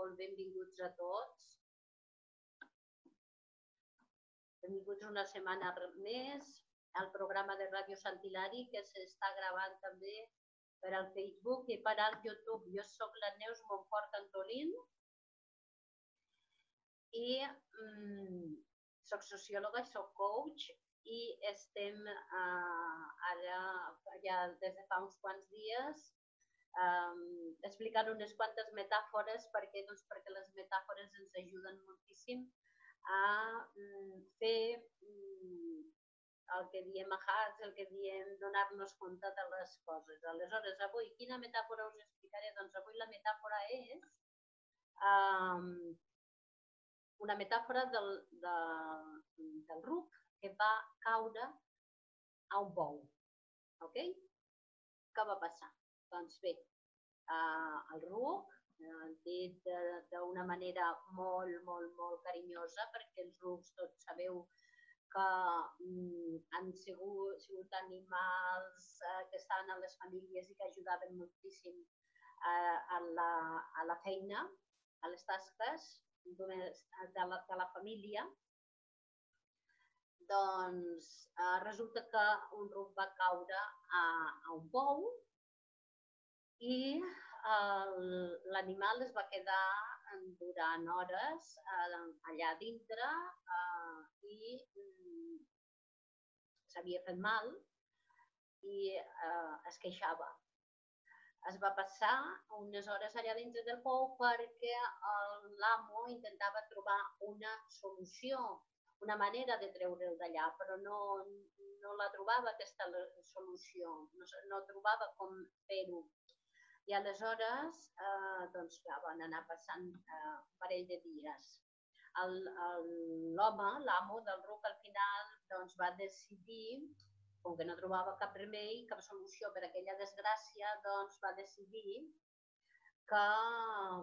molt benvinguts a tots. Benvinguts una setmana més al programa de Ràdio Sant Hilari que s'està gravant també per al Facebook i per al YouTube. Jo sóc la Neus Montfort Antolín i mm, soc sociòloga i soc coach i estem uh, ara ja des de fa uns quants dies um, explicant unes quantes metàfores perquè, doncs, perquè les metàfores ens ajuden moltíssim a um, fer um, el que diem ahats, el que diem donar-nos compte de les coses. Aleshores, avui, quina metàfora us explicaré? Doncs avui la metàfora és um, una metàfora del, de, del ruc que va caure a un bou. Ok? Què va passar? Doncs bé, uh, el ruc, uh, dit d'una manera molt, molt, molt carinyosa, perquè els rucs tots sabeu que mm, han sigut, sigut animals uh, que estaven a les famílies i que ajudaven moltíssim uh, a, la, a la feina, a les tasques, de la, de la família, doncs eh, resulta que un ruc va caure a, a un pou i l'animal es va quedar durant hores eh, allà dintre eh, i mm, s'havia fet mal i eh, es queixava es va passar unes hores allà dintre del pou perquè l'amo intentava trobar una solució, una manera de treure'l d'allà, però no, no la trobava aquesta solució, no, no trobava com fer-ho. I aleshores, eh, doncs clar, van anar passant eh, un parell de dies. L'home, l'amo del ruc, al final doncs, va decidir com que no trobava cap remei, cap solució per aquella desgràcia, doncs va decidir que,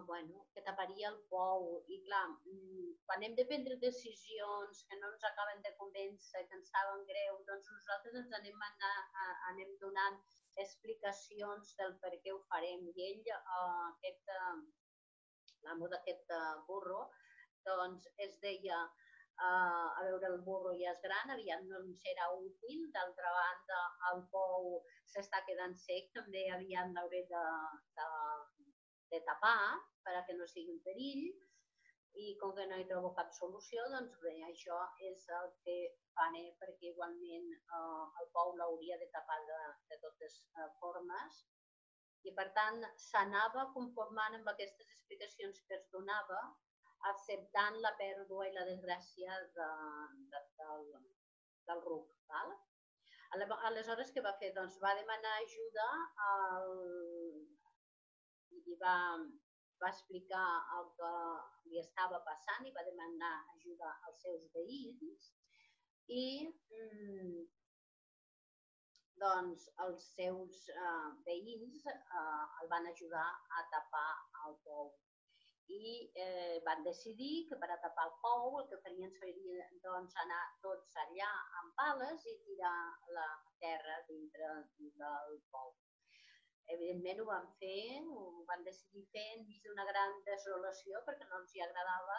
bueno, que taparia el pou. I clar, mm, quan hem de prendre decisions que no ens acaben de convèncer, que ens saben greu, doncs nosaltres ens anem, anar, anem donant explicacions del per què ho farem. I ell, eh, aquest, eh, l'amo d'aquest eh, burro, doncs es deia a veure, el burro ja és gran, aviat no ens serà útil. D'altra banda, el pou s'està quedant sec, també aviat l'hauré de, de, de tapar per a que no sigui un perill. I com que no hi trobo cap solució, doncs bé, això és el que faré, perquè igualment uh, el pou l'hauria de tapar de, de totes uh, formes. I per tant, s'anava conformant amb aquestes explicacions que es donava acceptant la pèrdua i la desgràcia de, de, del, del RUC. Val? Aleshores, què va fer? Doncs va demanar ajuda al, i va, va explicar el que li estava passant i va demanar ajuda als seus veïns i mm, doncs els seus uh, veïns uh, el van ajudar a tapar el pou i eh, van decidir que per a tapar el pou el que farien seria doncs, anar tots allà amb pales i tirar la terra dintre del pou. Evidentment ho van fer, ho van decidir fer enmig d'una gran desolació perquè no els hi agradava,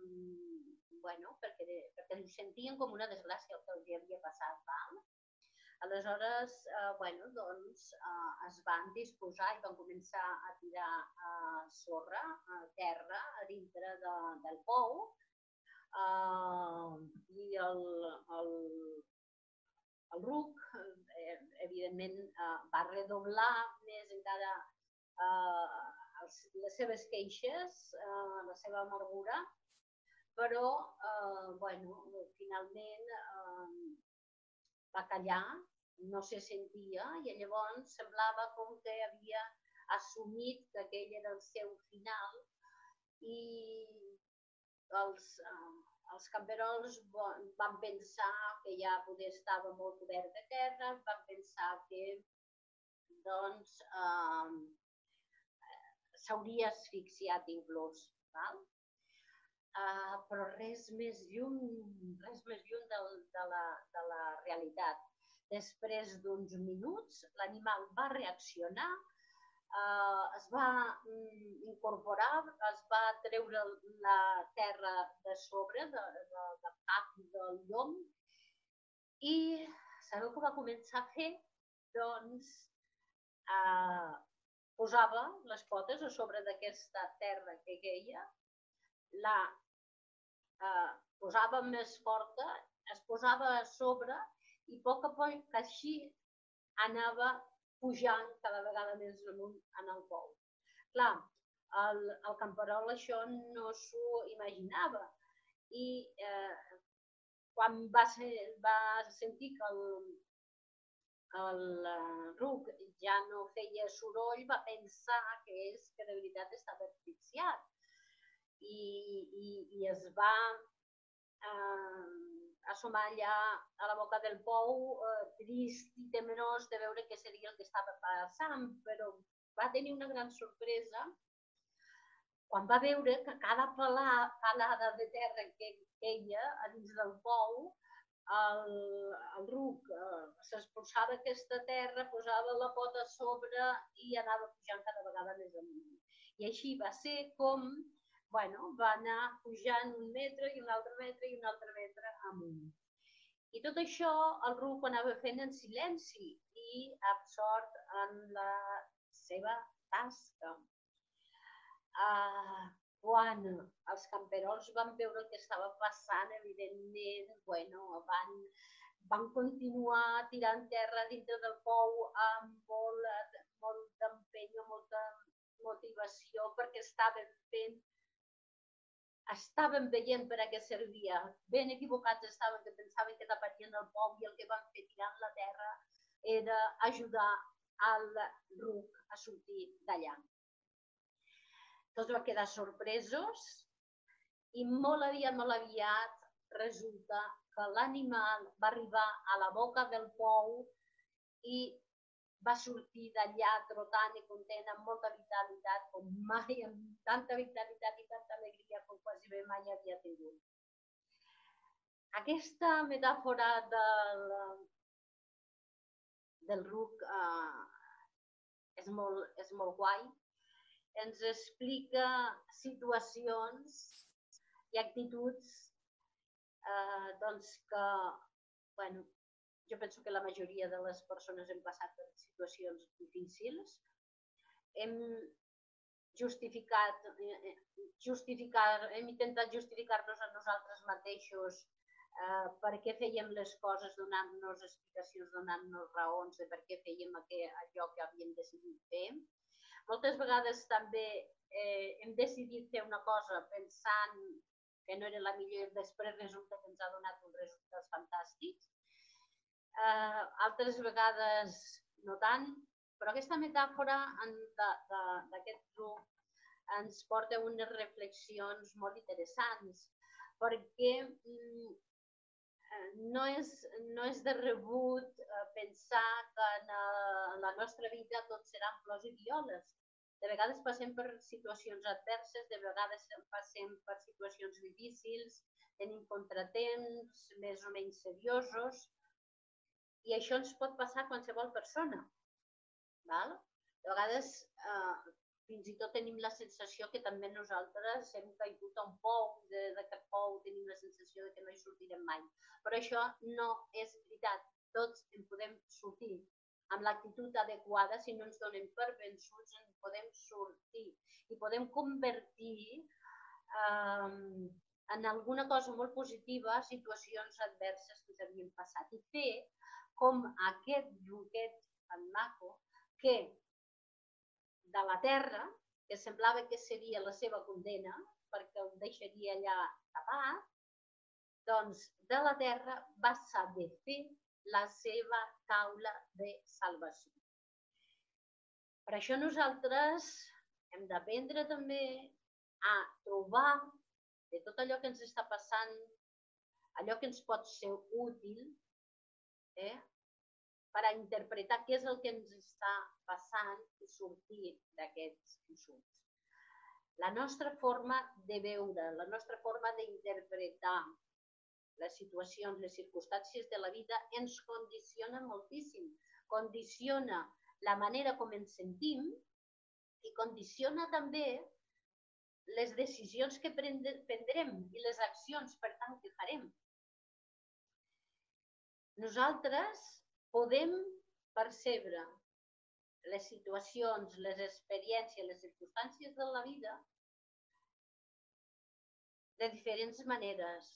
mm, bueno, perquè, perquè ho sentien com una desgràcia el que els havia passat. Val? Aleshores, eh, bueno, doncs, eh, es van disposar i van començar a tirar eh, sorra, a terra, a dintre de, del pou, eh, i el, el, el ruc, eh, evidentment, eh, va redoblar més encara eh, els, les seves queixes, eh, la seva amargura, però, eh, bueno, finalment eh, va callar, no se sentia i llavors semblava com que havia assumit que aquell era el seu final i els, eh, els camperols van pensar que ja poder estava molt cobert de terra, van pensar que doncs eh, s'hauria asfixiat inclús. Val? Uh, però res més lluny, res més lluny de, de, la, de la realitat. Després d'uns minuts, l'animal va reaccionar, eh, es va mm, incorporar, es va treure la terra de sobre, de, de, de cap del llom, i sabeu què va començar a fer? Doncs eh, posava les potes a sobre d'aquesta terra que queia, la eh, posava més forta, es posava a sobre i a poc a poc així anava pujant cada vegada més amunt en el pou. Clar, el, el camperol això no s'ho imaginava i eh, quan va, ser, va sentir que el, el eh, ruc ja no feia soroll, va pensar que és que de veritat estava asfixiat i, i, i es va eh, assomar allà a la boca del pou, eh, trist i temerós de veure què seria el que estava passant, però va tenir una gran sorpresa quan va veure que cada palada de terra que queia a dins del pou, el, el ruc eh, s'expulsava aquesta terra, posava la pota a sobre i anava pujant cada vegada més amunt. I així va ser com bueno, va anar pujant un metre i un altre metre i un altre metre amunt. I tot això el ruc ho anava fent en silenci i absort en la seva tasca. Uh, quan els camperols van veure el que estava passant, evidentment, bueno, van, van continuar tirant terra dintre del pou amb molt, molt d'empeny, molta motivació, perquè estaven fent estaven veient per a què servia. Ben equivocats estaven que pensaven que taparien el pou i el que van fer tirant la terra era ajudar al ruc a sortir d'allà. Tots van quedar sorpresos i molt aviat, molt aviat resulta que l'animal va arribar a la boca del pou i va sortir d'allà trotant i content amb molta vitalitat, com mai, amb tanta vitalitat i tanta alegria com quasi bé mai havia tingut. Aquesta metàfora del, del ruc eh, és, molt, és molt guai. Ens explica situacions i actituds eh, doncs que, bueno, jo penso que la majoria de les persones hem passat per situacions difícils. Hem justificat, eh, justificar, hem intentat justificar-nos a nosaltres mateixos eh, per què fèiem les coses, donant-nos explicacions, donant-nos raons de per què fèiem allò que havíem decidit fer. Moltes vegades també eh, hem decidit fer una cosa pensant que no era la millor i després resulta que ens ha donat uns resultats fantàstics eh, altres vegades no tant, però aquesta metàfora d'aquest grup ens porta a unes reflexions molt interessants, perquè mm, eh, no és, no és de rebut eh, pensar que en eh, la nostra vida tot seran flors i violes. De vegades passem per situacions adverses, de vegades passem per situacions difícils, tenim contratemps més o menys seriosos, i això ens pot passar a qualsevol persona. Val? De vegades eh, fins i tot tenim la sensació que també nosaltres hem caigut un pou, d'aquest pou tenim la sensació de que no hi sortirem mai. Però això no és veritat. Tots en podem sortir. Amb l'actitud adequada, si no ens donem per vençuts, en podem sortir i podem convertir eh, en alguna cosa molt positiva situacions adverses que ens havien passat i fer com aquest ruquet tan maco que de la terra, que semblava que seria la seva condena, perquè ho deixaria allà tapat, doncs de la terra va saber fer la seva taula de salvació. Per això nosaltres hem d'aprendre també a trobar de tot allò que ens està passant, allò que ens pot ser útil, eh? per a interpretar què és el que ens està passant i sortir d'aquests insults. La nostra forma de veure, la nostra forma d'interpretar les situacions, les circumstàncies de la vida ens condiciona moltíssim. Condiciona la manera com ens sentim i condiciona també les decisions que prendrem i les accions, per tant, que farem. Nosaltres podem percebre les situacions, les experiències, les circumstàncies de la vida de diferents maneres.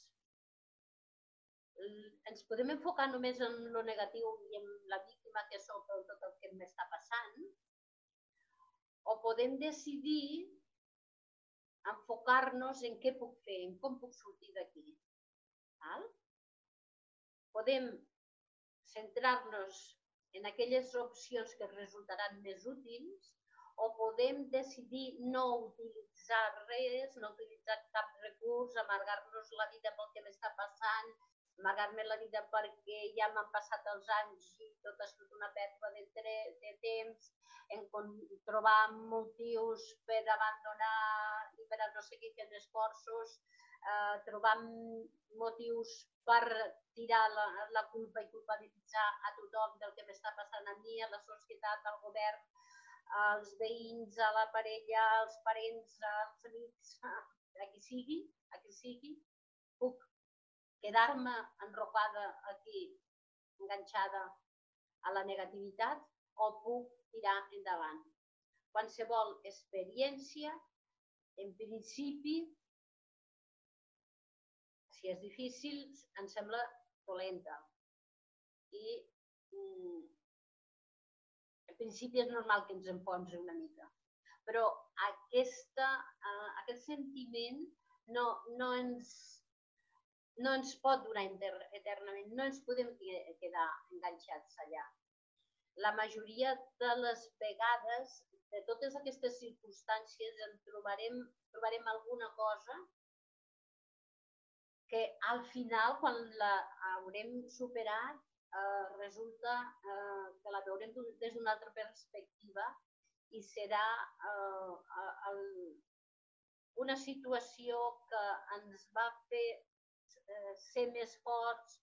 Ens podem enfocar només en lo negatiu i en la víctima que sóc per tot el que m'està passant, o podem decidir enfocar-nos en què puc fer, en com puc sortir d'aquí. Podem centrar-nos en aquelles opcions que resultaran més útils o podem decidir no utilitzar res, no utilitzar cap recurs, amargar-nos la vida pel que m'està passant, amargar-me la vida perquè ja m'han passat els anys i tot ha estat una pèrdua de, de temps, en trobar motius per abandonar i per a no seguir fent esforços, eh, trobar motius per tirar la, la culpa i culpabilitzar a tothom del que m'està passant a mi, a la societat, al govern, als veïns, a la parella, als parents, als amics, a qui sigui, a qui sigui, puc quedar-me enropada aquí, enganxada a la negativitat, o puc tirar endavant. Qualsevol experiència, en principi, si és difícil, em sembla dolenta. I mm, en principi és normal que ens enfonsi una mica. Però aquesta, uh, aquest sentiment no, no ens no ens pot durar eternament, no ens podem quedar enganxats allà. La majoria de les vegades, de totes aquestes circumstàncies, en trobarem, trobarem alguna cosa que al final, quan la haurem superat, eh, resulta eh, que la veurem des d'una altra perspectiva i serà eh, el, una situació que ens va fer eh, ser més forts,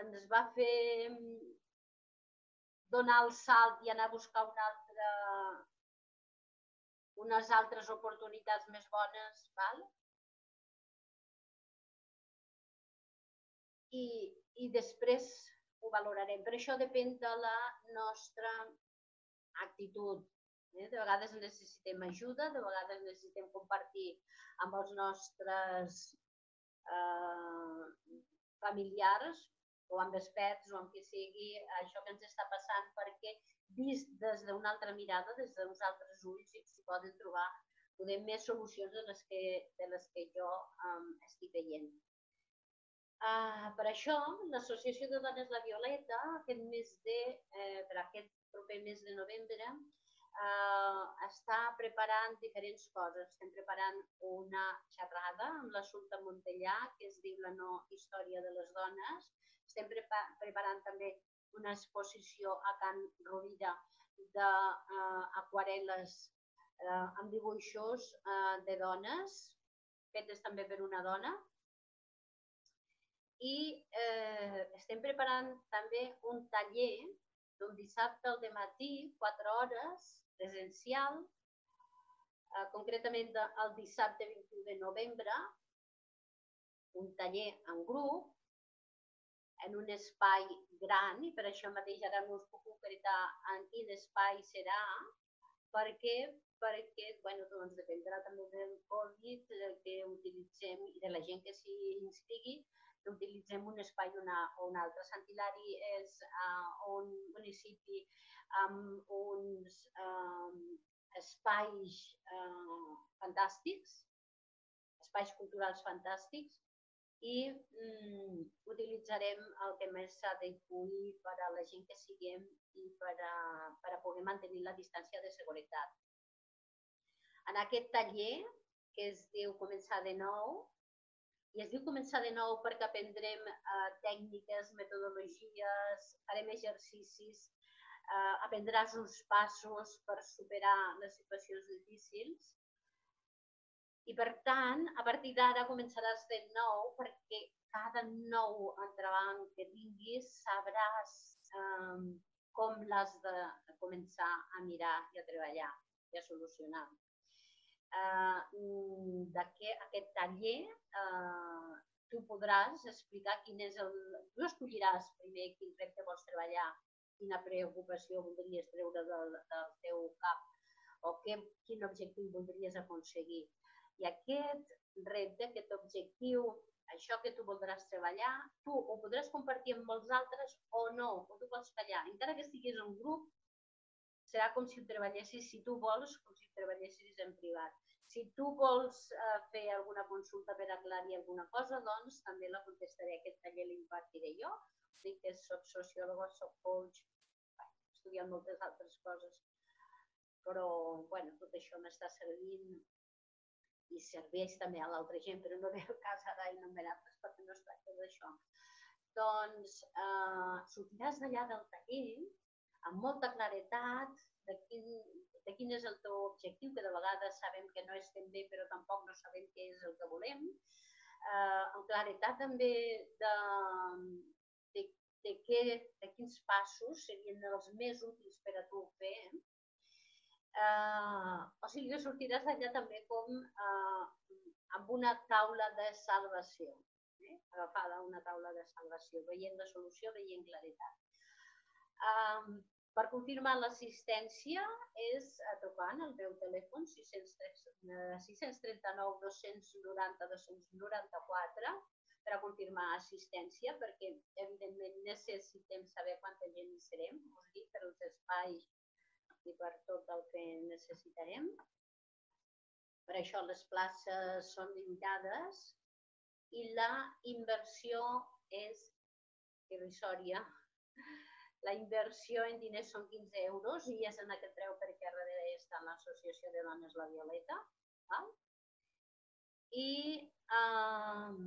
ens va fer mm, donar el salt i anar a buscar una altra, unes altres oportunitats més bones. Val? I, I després ho valorarem. Per això depèn de la nostra actitud. Eh? De vegades necessitem ajuda, de vegades necessitem compartir amb els nostres eh, familiars o amb experts o amb qui sigui això que ens està passant perquè vist des d'una altra mirada, des d'uns altres ulls, s'hi poden trobar podem més solucions de les que, de les que jo um, estic veient. Uh, per això, l'Associació de Dones La Violeta, aquest mes de, eh, per aquest proper mes de novembre, eh, està preparant diferents coses. Estem preparant una xerrada amb l'Assumpta Montellà, que es diu La no història de les dones. Estem prepa preparant també una exposició a Can Rovira d'aquarel·les eh, eh, amb dibuixos eh, de dones, fetes també per una dona. I eh, estem preparant també un taller d'un dissabte al matí, 4 hores, presencial, eh, concretament el dissabte 21 de novembre, un taller en grup, en un espai gran, i per això mateix ara no us puc concretar en quin espai serà, perquè, perquè bueno, doncs dependrà també del Covid eh, que utilitzem i de la gent que s'hi inscrigui, utilitzem un espai una, o un altre. Sant Hilari és uh, un municipi amb uns uh, espais uh, fantàstics, espais culturals fantàstics, i mm, utilitzarem el que més s'ha d'acull per a la gent que siguem i per a, per a poder mantenir la distància de seguretat. En aquest taller, que es diu Començar de nou, i es diu començar de nou perquè aprendrem eh, tècniques, metodologies, farem exercicis, eh, aprendràs uns passos per superar les situacions difícils. I per tant, a partir d'ara començaràs de nou perquè cada nou entrebanc que tinguis sabràs eh, com l'has de començar a mirar i a treballar. i a solucionar. Uh, D'aquest taller uh, tu podràs explicar quin és el... Tu escolliràs primer quin repte vols treballar, quina preocupació voldries treure del, del teu cap o que, quin objectiu voldries aconseguir. I aquest repte, aquest objectiu, això que tu voldràs treballar, tu ho podràs compartir amb molts altres o no, o tu pots callar. Encara que estiguis en grup, serà com si ho treballessis, si tu vols, com si ho treballessis en privat. Si tu vols eh, fer alguna consulta per aclarir alguna cosa, doncs també la contestaré. Aquest taller l'impartiré jo. Dic que soc sociòloga, soc coach, he estudiat moltes altres coses, però bueno, tot això m'està servint i serveix també a l'altra gent, però no ve el cas ara enumerar-les perquè no es tracta d'això. Doncs eh, sortiràs d'allà del taller amb molta claretat de quin, de quin és el teu objectiu, que de vegades sabem que no estem bé, però tampoc no sabem què és el que volem. Eh, amb claretat també de, de, de, què, de quins passos serien els més útils per a tu fer. Eh, o sigui que sortiràs d'allà també com eh, amb una taula de salvació, eh? agafada una taula de salvació, veient la solució, veient claretat. Um, per confirmar l'assistència és tocant el meu telèfon 639 290 294 per a confirmar assistència perquè evidentment necessitem saber quanta gent hi serem, us dic, per als espais i per tot el que necessitarem. Per això les places són limitades i la inversió és irrisòria la inversió en diners són 15 euros i és en aquest preu perquè darrere està l'Associació de Dones La Violeta. Val? I eh,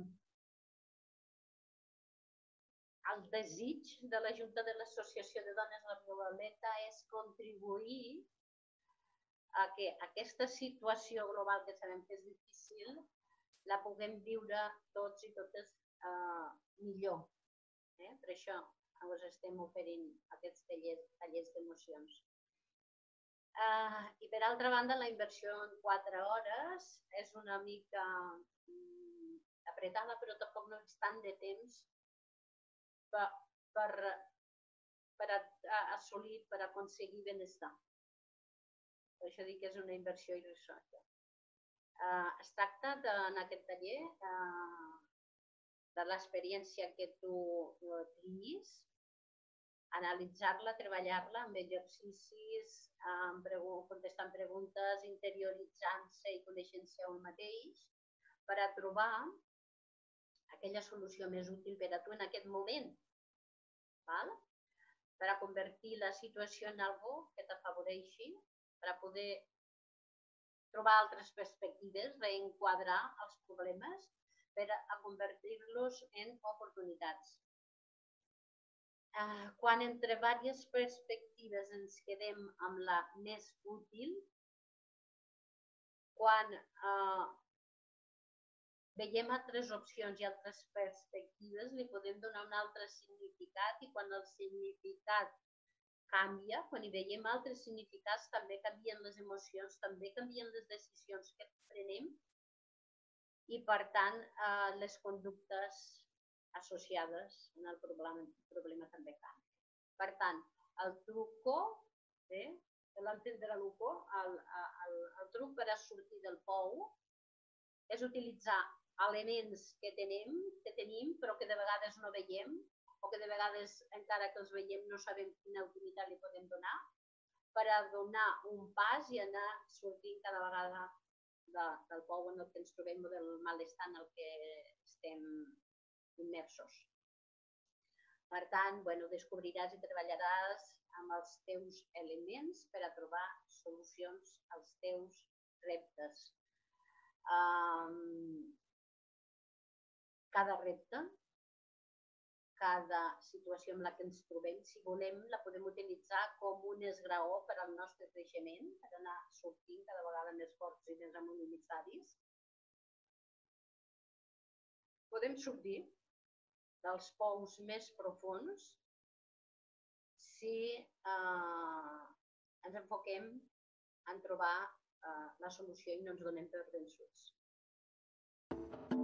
el desig de la Junta de l'Associació de Dones La Violeta és contribuir a que aquesta situació global que sabem que és difícil la puguem viure tots i totes eh, millor. Eh? Per això us estem oferint aquests tallers, tallers d'emocions. Uh, I per altra banda, la inversió en 4 hores és una mica um, apretada, però tampoc no és tant de temps per, per, per a, a assolir, per aconseguir benestar. Per això dic que és una inversió irrisòria. Uh, es tracta de, en aquest taller uh, de l'experiència que tu tinguis analitzar-la, treballar-la amb exercicis, amb pregu contestant preguntes, interioritzant-se i coneixent-se un mateix per a trobar aquella solució més útil per a tu en aquest moment. Val? Per a convertir la situació en algo que t'afavoreixi, per a poder trobar altres perspectives, reenquadrar els problemes per a convertir-los en oportunitats eh, quan entre diverses perspectives ens quedem amb la més útil, quan eh, veiem altres opcions i altres perspectives, li podem donar un altre significat i quan el significat canvia, quan hi veiem altres significats, també canvien les emocions, també canvien les decisions que prenem i, per tant, eh, les conductes associades en el problema, problema també canvia. Per tant, el truco, eh, l'entendre l'UCO, el, el, el truc per a sortir del pou és utilitzar elements que tenim, que tenim, però que de vegades no veiem, o que de vegades, encara que els veiem, no sabem quina utilitat li podem donar, per a donar un pas i anar sortint cada vegada de, del pou en el que ens trobem o del malestar en el que estem immersos. Per tant, bueno, descobriràs i treballaràs amb els teus elements per a trobar solucions als teus reptes. Um, cada repte, cada situació en la que ens trobem, si volem, la podem utilitzar com un esgraó per al nostre creixement, per anar sortint cada vegada més forts i més amunimizadis. Podem sortir dels pous més profuns si eh, ens enfoquem en trobar eh, la solució i no ens donem per vençuts. Thank you.